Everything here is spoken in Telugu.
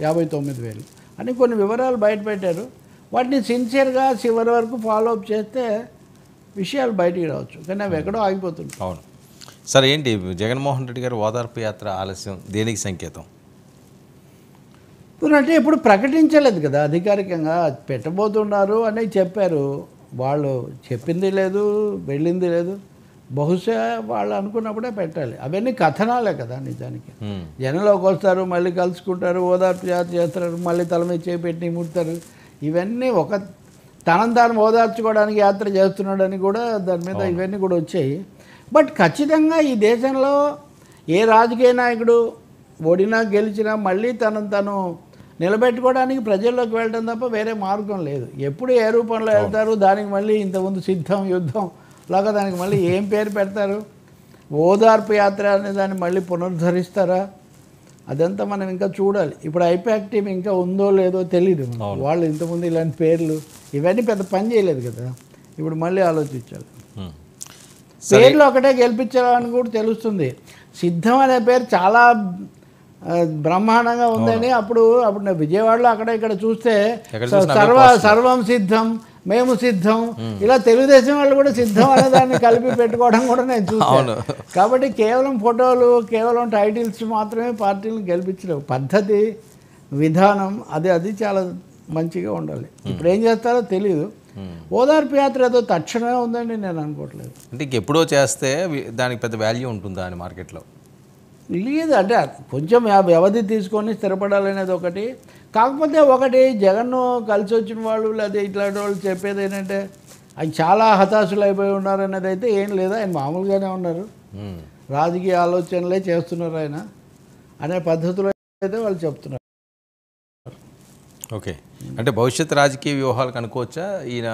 యాభై తొమ్మిది వేలు. అని కొన్ని వివరాలు బయట పెట్టారు వాటిని సిన్సియర్గా చివరి వరకు ఫాలో అప్ చేస్తే విషయాలు బయటికి రావచ్చు. కానీ అవి ఎక్కడో ఆగిపోతుంది అవును. సరే ఏంటి? జగన్మోహన్ రెడ్డి గారు ఓదార్పు యాత్ర ఆలస్యం. దేనికి సంకేతం? ఇప్పుడు అంటే ఇప్పుడు ప్రకటించలేదు కదా అధికారికంగా. పెట్టబోతున్నారు అని చెప్పారు. వాళ్ళు చెప్పింది లేదు వెళ్ళింది లేదు. బహుశా వాళ్ళు అనుకున్నప్పుడే పెట్టాలి. అవన్నీ కథనాలే కదా నిజానికి. జనంలోకి వస్తారు మళ్ళీ కలుసుకుంటారు ఓదార్పు యాత్ర చేస్తారు మళ్ళీ తల మీద చేయి పెట్టి ముడతారు. ఇవన్నీ ఒక తనం తాను ఓదార్చుకోవడానికి యాత్ర చేస్తున్నాడని కూడా దాని మీద ఇవన్నీ కూడా వచ్చాయి. బట్ ఖచ్చితంగా ఈ దేశంలో ఏ రాజకీయ నాయకుడు ఓడినా గెలిచినా మళ్ళీ తనను తను నిలబెట్టుకోవడానికి ప్రజల్లోకి వెళ్ళడం తప్ప వేరే మార్గం లేదు. ఎప్పుడు ఏ రూపంలో వెళ్తారు దానికి మళ్ళీ ఇంతకుముందు సిద్ధం యుద్ధం లాగా దానికి మళ్ళీ ఏం పేరు పెడతారు? ఓదార్పు యాత్ర అనే దాన్ని మళ్ళీ పునరుద్ధరిస్తారా? అదంతా మనం ఇంకా చూడాలి. ఇప్పుడు ఐపాక్ టీం ఇంకా ఉందో లేదో తెలియదు. వాళ్ళు ఇంతకుముందు ఇలాంటి పేర్లు ఇవన్నీ పెద్ద పని చేయలేదు కదా. ఇప్పుడు మళ్ళీ ఆలోచించాలి. పేర్లు ఒకటే గెలిపించాలని కూడా తెలుస్తుంది. సిద్ధం అనే పేరు చాలా బ్రహ్మాండంగా ఉందని అప్పుడు అప్పుడు విజయవాడలో అక్కడ ఇక్కడ చూస్తే సర్వ సర్వం సిద్ధం మేము సిద్ధం. ఇలా తెలుగుదేశం వాళ్ళు కూడా సిద్ధం అనే దాన్ని కలిపి పెట్టుకోవడం కూడా నేను చూసాను కాబట్టి కేవలం ఫోటోలు కేవలం టైటిల్స్ మాత్రమే పార్టీలను గెలిపించలేవు. పద్ధతి విధానం అది అది చాలా మంచిగా ఉండాలి. ఇప్పుడు ఏం చేస్తారో తెలియదు ఓదార్పు యాత్ర ఏదో తక్షణమే ఉందని నేను అనుకోవట్లేదు. అంటే ఇంకెప్పుడో చేస్తే దానికి పెద్ద వాల్యూ ఉంటుందా అని మార్కెట్లో లేదు అంటే కొంచెం వ్యా- వ్యవధి తీసుకొని స్థిరపడాలనేది ఒకటి. కాకపోతే ఒకటి జగన్ కలిసి వచ్చిన వాళ్ళు లేదా ఇట్లాంటి వాళ్ళు చెప్పేది ఏంటంటే ఆయన చాలా హతాశులు అయిపోయి ఉన్నారు అనేది అయితే ఏం లేదు. ఆయన మామూలుగానే ఉన్నారు. రాజకీయ ఆలోచనలే చేస్తున్నారు ఆయన. అనే పద్ధతిలో అయితే వాళ్ళు చెప్తున్నారు. ఓకే. అంటే భవిష్యత్ రాజకీయ వ్యూహాలకు అనుకోవచ్చా? ఈయన